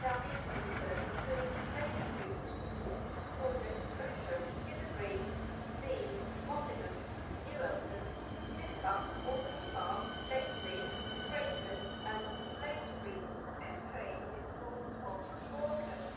1351 South Eastern service to Slade Aldwych, Brentford, Hither Green, Dean, Mottingham, New Eltham, Sidcup, Albany Park, Bexley, Brentford and Slade Green. This train is full of four coaches.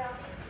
Tell me.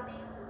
County.